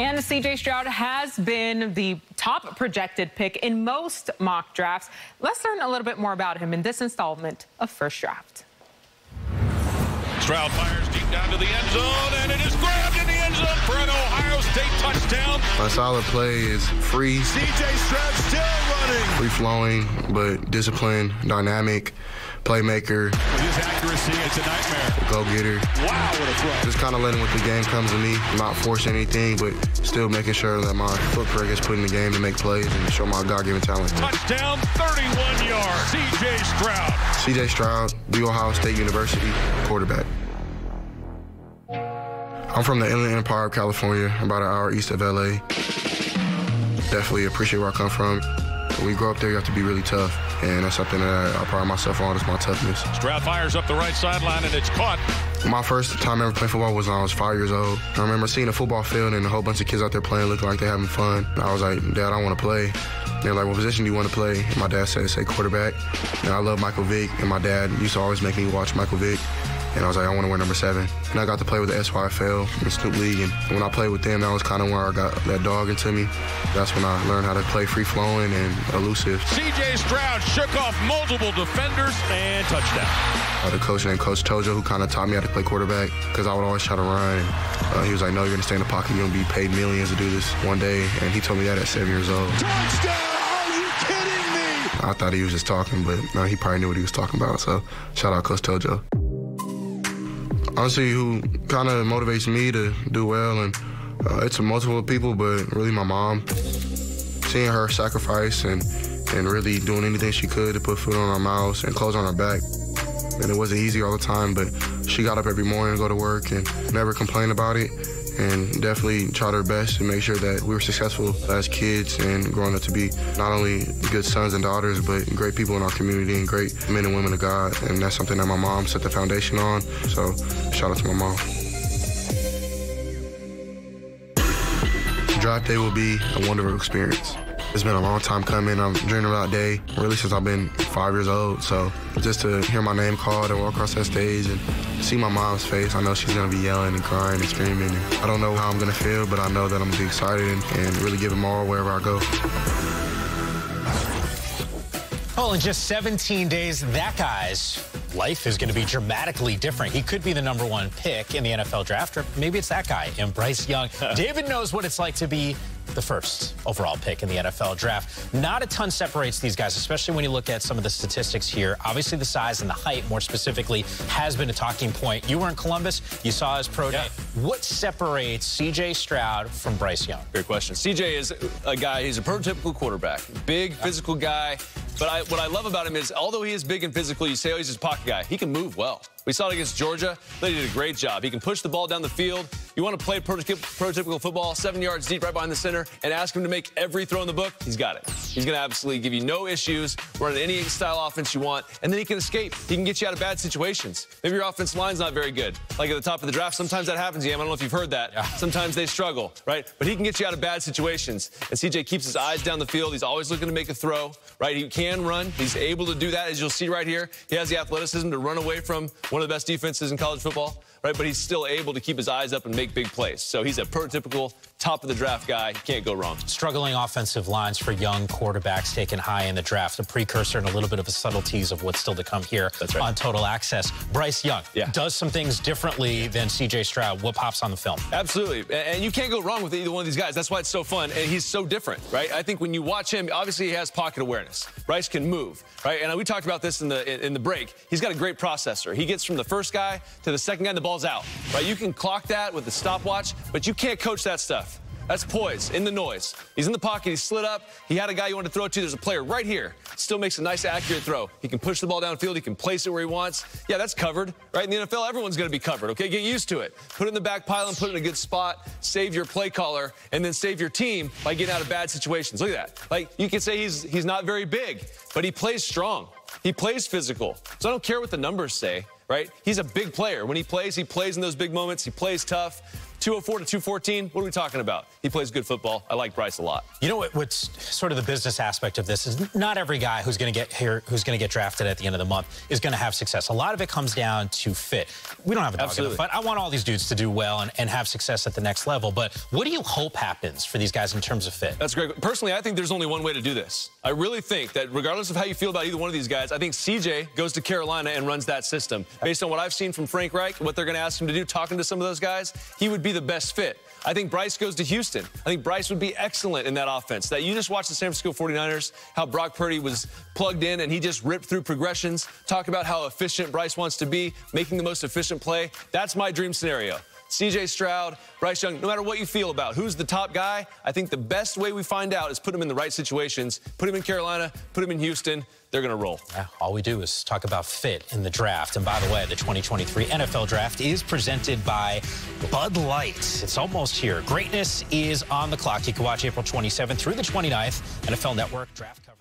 And CJ Stroud has been the top projected pick in most mock drafts. Let's learn a little bit more about him in this installment of First Draft. Stroud fires deep down to the end zone, and it is end zone for an Ohio State touchdown. My solid play is free. CJ Stroud still running. Free flowing, but disciplined, dynamic playmaker. With his accuracy, it's a nightmare. Go getter. Wow, what a throw. Just kind of letting what the game comes to me, not forcing anything, but still making sure that my footprint gets put in the game to make plays and show my God-given talent. Touchdown, 31 yards. C.J. Stroud. C.J. Stroud, The Ohio State University, quarterback. I'm from the Inland Empire of California, about an hour east of LA. Definitely appreciate where I come from. When we grow up there, you have to be really tough, and that's something that I pride myself on is my toughness. Stroud fires up the right sideline, and it's caught. My first time ever playing football was when I was five years old. I remember seeing a football field and a whole bunch of kids out there playing, looking like they're having fun. I was like, Dad, I want to play. They're like, what position do you want to play? And my dad said, say quarterback. And I love Michael Vick, and my dad used to always make me watch Michael Vick. And I was like, I want to wear number seven. And I got to play with the SYFL, the Snoop League. And when I played with them, that was kind of where I got that dog into me. That's when I learned how to play free flowing and elusive. C.J. Stroud shook off multiple defenders and touchdown. I had a coach named Coach Tojo who kind of taught me how to play quarterback because I would always try to run. And, uh, he was like, no, you're going to stay in the pocket. You're going to be paid millions to do this one day. And he told me that at seven years old. Touchdown! Are you kidding me? I thought he was just talking, but no, he probably knew what he was talking about. So shout out Coach Tojo honestly who kind of motivates me to do well and uh, it's a multiple of people but really my mom. Seeing her sacrifice and and really doing anything she could to put food on our mouths and clothes on our back. And it wasn't easy all the time but she got up every morning to go to work and never complained about it and definitely tried our best to make sure that we were successful as kids and growing up to be not only good sons and daughters, but great people in our community and great men and women of God. And that's something that my mom set the foundation on. So shout out to my mom. Draft day will be a wonderful experience. It's been a long time coming. I'm dreaming about day, really since I've been five years old. So just to hear my name called and walk across that stage and see my mom's face, I know she's gonna be yelling and crying and screaming. I don't know how I'm gonna feel, but I know that I'm gonna be excited and, and really give them all wherever I go. Well, in just 17 days, that guy's life is going to be dramatically different. He could be the number one pick in the NFL draft, or maybe it's that guy, and Bryce Young. David knows what it's like to be the first overall pick in the NFL draft. Not a ton separates these guys, especially when you look at some of the statistics here. Obviously, the size and the height, more specifically, has been a talking point. You were in Columbus. You saw his pro day. Yeah. What separates C.J. Stroud from Bryce Young? Great question. C.J. is a guy, he's a prototypical quarterback. Big, physical guy. But I, what I love about him is, although he is big and physical, you say, oh, he's just pocket guy. He can move well. We saw it against Georgia. They did a great job. He can push the ball down the field. You want to play prototypical football, seven yards deep right behind the center, and ask him to make every throw in the book, he's got it. He's going to absolutely give you no issues, running any style offense you want, and then he can escape. He can get you out of bad situations. Maybe your offense line's not very good. Like at the top of the draft, sometimes that happens, Yam. I don't know if you've heard that. Yeah. Sometimes they struggle, right? But he can get you out of bad situations. And CJ keeps his eyes down the field. He's always looking to make a throw, right? He can run. He's able to do that, as you'll see right here. He has the athleticism to run away from one of the best defenses in college football right? But he's still able to keep his eyes up and make big plays. So he's a prototypical top of the draft guy. Can't go wrong. Struggling offensive lines for young quarterbacks taken high in the draft. A precursor and a little bit of a subtleties of what's still to come here That's right. on Total Access. Bryce Young yeah. does some things differently than C.J. Stroud. What pops on the film? Absolutely. And you can't go wrong with either one of these guys. That's why it's so fun. And he's so different, right? I think when you watch him, obviously he has pocket awareness. Bryce can move, right? And we talked about this in the in the break. He's got a great processor. He gets from the first guy to the second guy, and the ball's out, right? You can clock that with the stopwatch, but you can't coach that stuff. That's poise in the noise. He's in the pocket. He slid up. He had a guy you want to throw to. There's a player right here. Still makes a nice, accurate throw. He can push the ball downfield. He can place it where he wants. Yeah, that's covered, right? In the NFL, everyone's going to be covered, okay? Get used to it. Put it in the back pile and put it in a good spot. Save your play caller, and then save your team by getting out of bad situations. Look at that. Like, you can say he's, he's not very big, but he plays strong. He plays physical. So I don't care what the numbers say right? He's a big player. When he plays, he plays in those big moments. He plays tough. 204 to 214. What are we talking about? He plays good football. I like Bryce a lot. You know what, what's sort of the business aspect of this is not every guy who's going to get here, who's going to get drafted at the end of the month is going to have success. A lot of it comes down to fit. We don't have a dog Absolutely. in the fight. I want all these dudes to do well and, and have success at the next level. But what do you hope happens for these guys in terms of fit? That's great. Personally, I think there's only one way to do this. I really think that regardless of how you feel about either one of these guys, I think CJ goes to Carolina and runs that system. Based on what I've seen from Frank Reich, what they're going to ask him to do, talking to some of those guys, he would be the best fit. I think Bryce goes to Houston. I think Bryce would be excellent in that offense. That you just watched the San Francisco 49ers, how Brock Purdy was plugged in and he just ripped through progressions, talk about how efficient Bryce wants to be, making the most efficient play. That's my dream scenario. CJ Stroud, Bryce Young, no matter what you feel about who's the top guy, I think the best way we find out is put him in the right situations. Put him in Carolina, put him in Houston. They're going to roll. Yeah, all we do is talk about fit in the draft. And by the way, the 2023 NFL Draft is presented by Bud Light. It's almost here. Greatness is on the clock. You can watch April 27th through the 29th. NFL Network draft coverage.